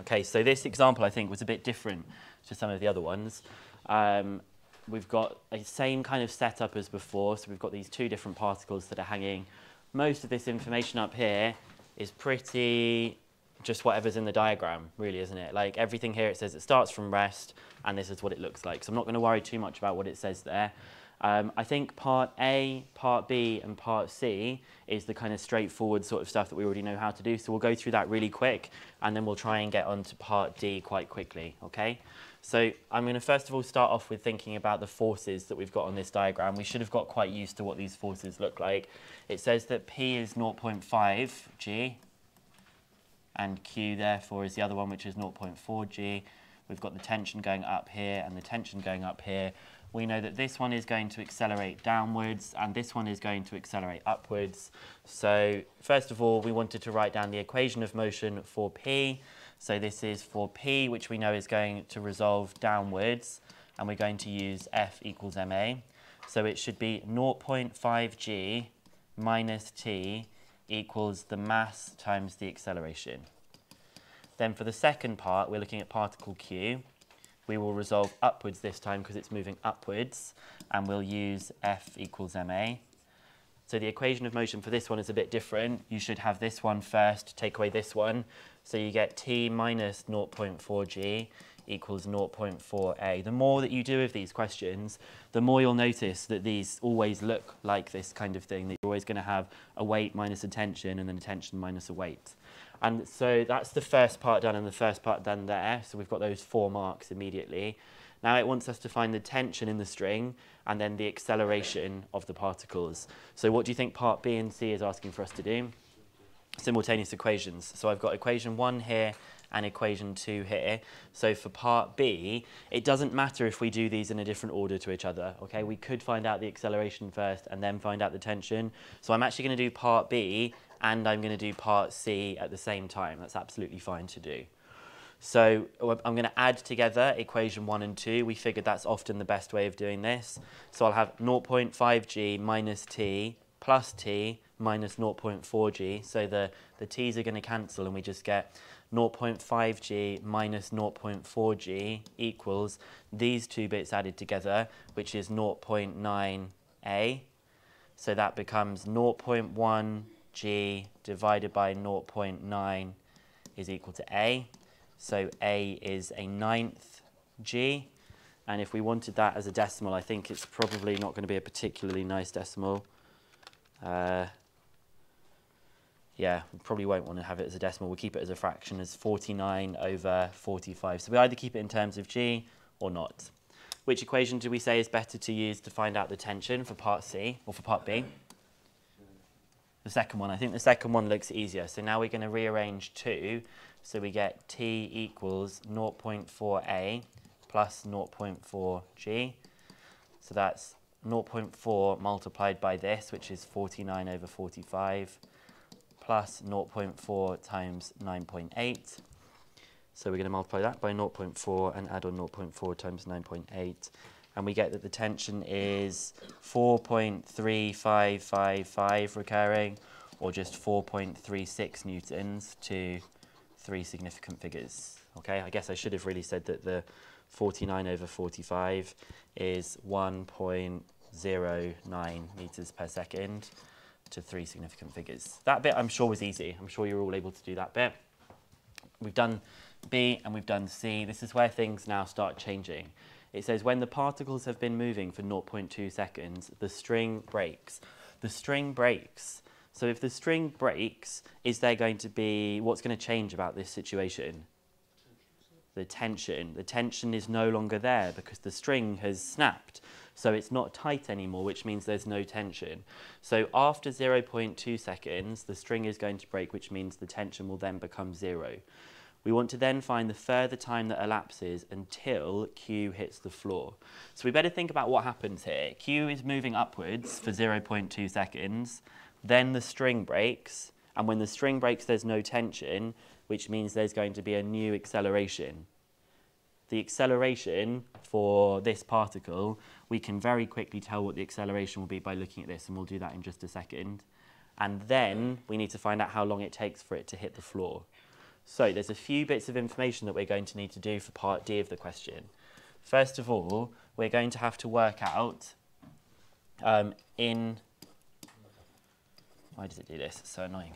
Okay, so this example I think was a bit different to some of the other ones. Um, we've got a same kind of setup as before, so we've got these two different particles that are hanging. Most of this information up here is pretty just whatever's in the diagram, really, isn't it? Like everything here, it says it starts from rest, and this is what it looks like. So I'm not going to worry too much about what it says there. Um, I think part A, part B, and part C is the kind of straightforward sort of stuff that we already know how to do. So we'll go through that really quick, and then we'll try and get on to part D quite quickly, okay? So I'm going to first of all start off with thinking about the forces that we've got on this diagram. We should have got quite used to what these forces look like. It says that P is 0.5 G, and Q therefore is the other one, which is 0.4 G. We've got the tension going up here and the tension going up here we know that this one is going to accelerate downwards and this one is going to accelerate upwards. So first of all, we wanted to write down the equation of motion for P. So this is for P, which we know is going to resolve downwards, and we're going to use F equals ma. So it should be 0.5 g minus t equals the mass times the acceleration. Then for the second part, we're looking at particle Q we will resolve upwards this time because it's moving upwards, and we'll use F equals ma. So the equation of motion for this one is a bit different. You should have this one first, take away this one. So you get t minus 0.4g equals 0.4a. The more that you do of these questions, the more you'll notice that these always look like this kind of thing, that you're always going to have a weight minus a tension and then a tension minus a weight. And so that's the first part done and the first part done there. So we've got those four marks immediately. Now it wants us to find the tension in the string and then the acceleration of the particles. So what do you think part B and C is asking for us to do? Simultaneous equations. So I've got equation one here and equation 2 here. So for part B, it doesn't matter if we do these in a different order to each other, okay? We could find out the acceleration first and then find out the tension. So I'm actually going to do part B and I'm going to do part C at the same time. That's absolutely fine to do. So uh, I'm going to add together equation 1 and 2. We figured that's often the best way of doing this. So I'll have 0.5g minus t plus t minus 0.4g. So the, the t's are going to cancel and we just get 0.5g minus 0.4g equals these two bits added together, which is 0.9a. So that becomes 0.1 g divided by 0.9 is equal to a. So a is a ninth g. And if we wanted that as a decimal, I think it's probably not going to be a particularly nice decimal. Uh, yeah, we probably won't want to have it as a decimal. We'll keep it as a fraction as 49 over 45. So we either keep it in terms of g or not. Which equation do we say is better to use to find out the tension for part C or for part B? the second one. I think the second one looks easier. So now we're going to rearrange 2. So we get t equals 0.4a plus 0.4g. So that's 0.4 multiplied by this, which is 49 over 45, plus 0.4 times 9.8. So we're going to multiply that by 0.4 and add on 0.4 times 9.8 and we get that the tension is 4.3555 recurring or just 4.36 newtons to three significant figures. Okay, I guess I should have really said that the 49 over 45 is 1.09 meters per second to three significant figures. That bit I'm sure was easy. I'm sure you're all able to do that bit. We've done B and we've done C. This is where things now start changing. It says when the particles have been moving for 0.2 seconds, the string breaks. The string breaks. So if the string breaks, is there going to be, what's going to change about this situation? The tension. The tension is no longer there because the string has snapped. So it's not tight anymore, which means there's no tension. So after 0.2 seconds, the string is going to break, which means the tension will then become zero. We want to then find the further time that elapses until Q hits the floor. So we better think about what happens here. Q is moving upwards for 0.2 seconds, then the string breaks, and when the string breaks there's no tension, which means there's going to be a new acceleration. The acceleration for this particle, we can very quickly tell what the acceleration will be by looking at this, and we'll do that in just a second. And then we need to find out how long it takes for it to hit the floor. So there's a few bits of information that we're going to need to do for part D of the question. First of all, we're going to have to work out um, in... Why does it do this? It's so annoying.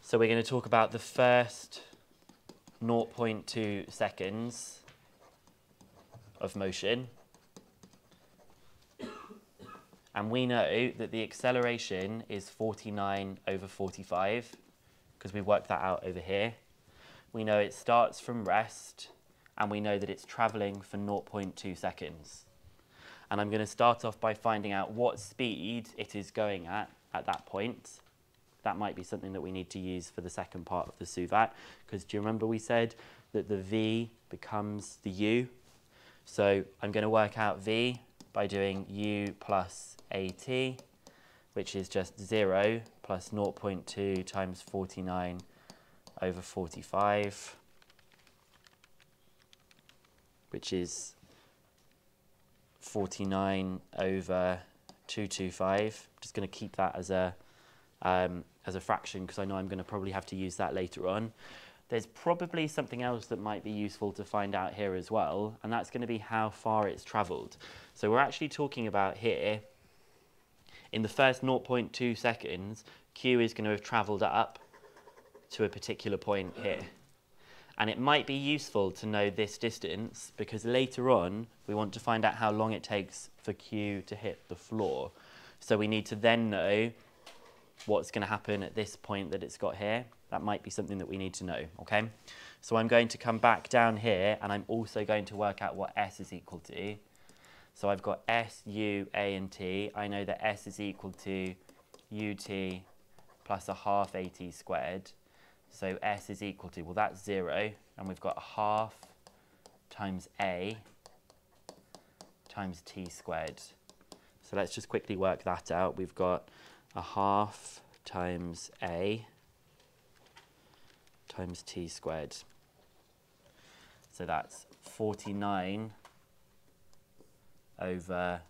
So we're going to talk about the first 0.2 seconds of motion. And we know that the acceleration is 49 over 45 because we worked that out over here. We know it starts from rest and we know that it's traveling for 0.2 seconds. And I'm going to start off by finding out what speed it is going at at that point that might be something that we need to use for the second part of the SUVAT. Because do you remember we said that the V becomes the U? So I'm going to work out V by doing U plus AT, which is just 0 plus 0.2 times 49 over 45, which is 49 over 225. I'm just going to keep that as a um, as a fraction because I know I'm going to probably have to use that later on. There's probably something else that might be useful to find out here as well, and that's going to be how far it's travelled. So we're actually talking about here, in the first 0.2 seconds, Q is going to have travelled up to a particular point here. And it might be useful to know this distance because later on we want to find out how long it takes for Q to hit the floor. So we need to then know what's going to happen at this point that it's got here. That might be something that we need to know, okay? So I'm going to come back down here and I'm also going to work out what S is equal to. So I've got S, U, A and T. I know that S is equal to UT plus a half AT squared. So S is equal to, well that's zero, and we've got a half times A times T squared. So let's just quickly work that out. We've got a half times a times t squared. So that's 49 over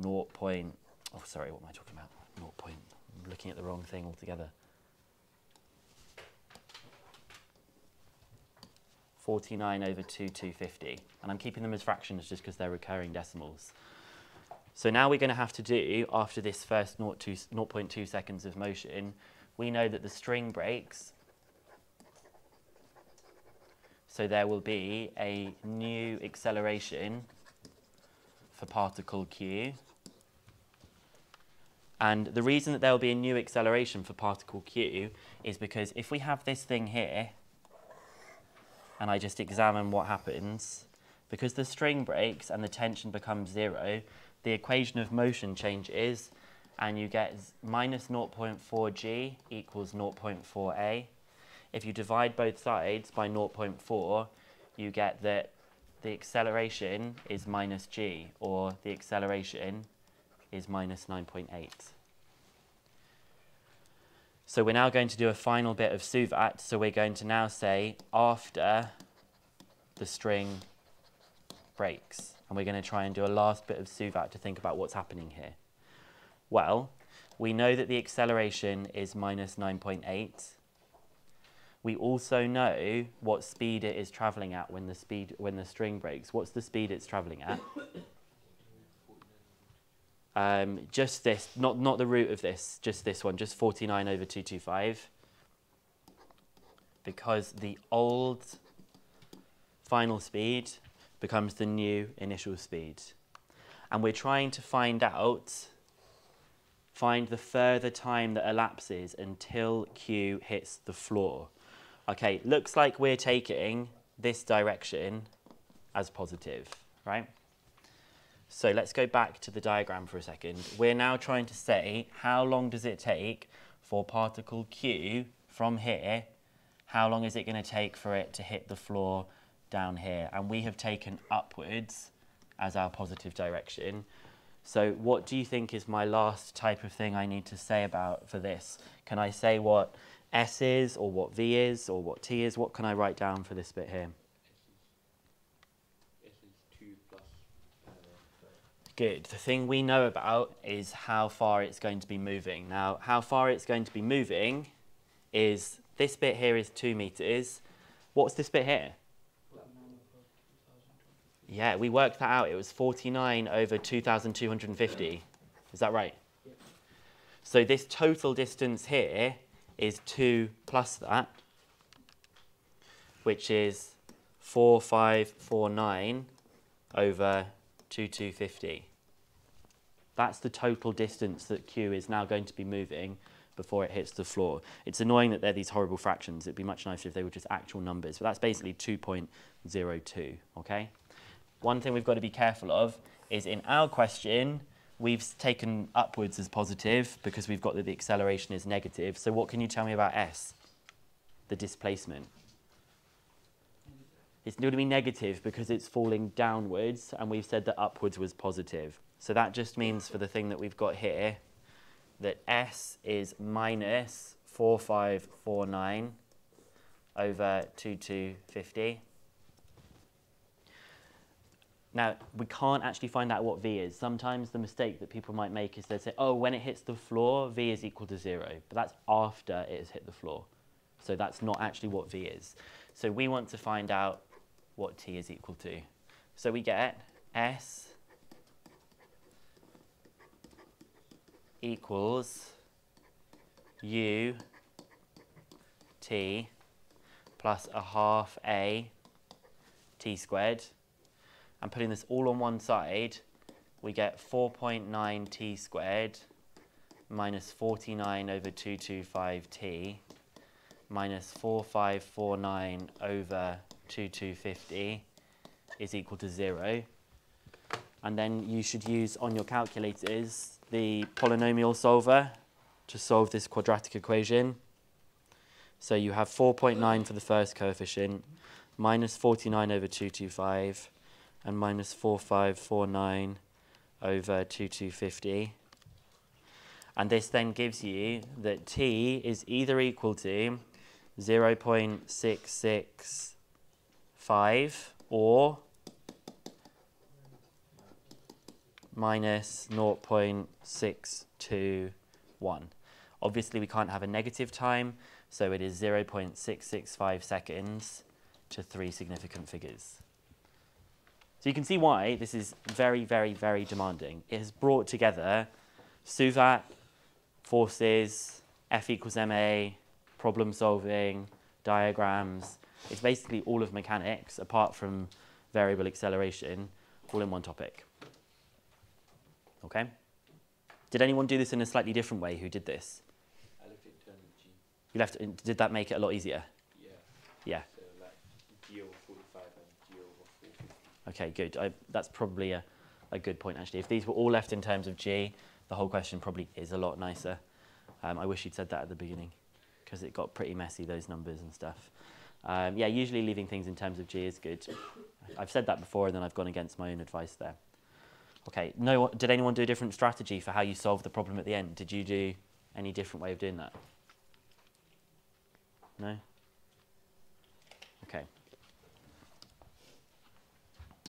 0 point, oh sorry, what am I talking about? 0 point, I'm looking at the wrong thing altogether. 49 over 2, 250. And I'm keeping them as fractions just because they're recurring decimals. So now we're going to have to do, after this first 0.2 seconds of motion, we know that the string breaks. So there will be a new acceleration for particle Q. And the reason that there will be a new acceleration for particle Q is because if we have this thing here, and I just examine what happens, because the string breaks and the tension becomes zero, the equation of motion changes and you get minus 0.4g equals 0.4a. If you divide both sides by 0.4, you get that the acceleration is minus g, or the acceleration is minus 9.8. So we're now going to do a final bit of SUVAT. So we're going to now say after the string breaks. And we're going to try and do a last bit of SUVAT to think about what's happening here. Well, we know that the acceleration is minus 9.8. We also know what speed it is travelling at when the, speed, when the string breaks. What's the speed it's travelling at? Um, just this, not, not the root of this, just this one, just 49 over 225. Because the old final speed becomes the new initial speed. And we're trying to find out, find the further time that elapses until Q hits the floor. Okay, looks like we're taking this direction as positive, right? So let's go back to the diagram for a second. We're now trying to say how long does it take for particle Q from here, how long is it going to take for it to hit the floor down here and we have taken upwards as our positive direction. So what do you think is my last type of thing I need to say about for this? Can I say what S is or what V is or what T is? What can I write down for this bit here? Good. The thing we know about is how far it's going to be moving. Now, how far it's going to be moving is this bit here is 2 metres. What's this bit here? Yeah, we worked that out. It was 49 over 2,250. Is that right? So this total distance here is 2 plus that, which is 4549 over 2250. That's the total distance that Q is now going to be moving before it hits the floor. It's annoying that they're these horrible fractions. It'd be much nicer if they were just actual numbers, but that's basically 2.02, okay? One thing we've got to be careful of is in our question, we've taken upwards as positive because we've got that the acceleration is negative. So what can you tell me about S, the displacement? It's going to be negative because it's falling downwards, and we've said that upwards was positive. So that just means for the thing that we've got here, that S is minus 4549 over 2250. Now, we can't actually find out what V is. Sometimes the mistake that people might make is they say, oh, when it hits the floor, V is equal to zero. But that's after it has hit the floor. So that's not actually what V is. So we want to find out what T is equal to. So we get S equals U T plus a half A T squared and putting this all on one side, we get 4.9 t squared minus 49 over 225t minus 4549 over 2250 is equal to 0. And then you should use on your calculators the polynomial solver to solve this quadratic equation. So you have 4.9 for the first coefficient, minus 49 over 225, and minus 4549 over 2250. And this then gives you that t is either equal to 0 0.665 or minus 0.621. Obviously, we can't have a negative time, so it is 0.665 seconds to three significant figures. So you can see why this is very, very, very demanding. It has brought together SUVAT, forces, F equals ma, problem solving, diagrams. It's basically all of mechanics apart from variable acceleration, all in one topic. Okay? Did anyone do this in a slightly different way who did this? I left it in G. You left it, did that make it a lot easier? Yeah. Yeah. So like G over 45 and G over 450. Okay, good. I, that's probably a, a good point, actually. If these were all left in terms of G, the whole question probably is a lot nicer. Um, I wish you'd said that at the beginning, because it got pretty messy, those numbers and stuff. Um, yeah, usually leaving things in terms of G is good. I've said that before, and then I've gone against my own advice there. Okay, no, did anyone do a different strategy for how you solve the problem at the end? Did you do any different way of doing that? No?